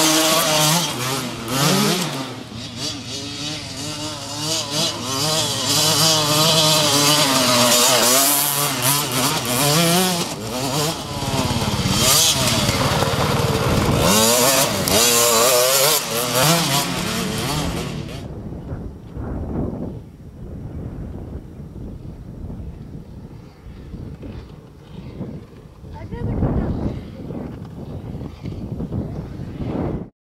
I don't know.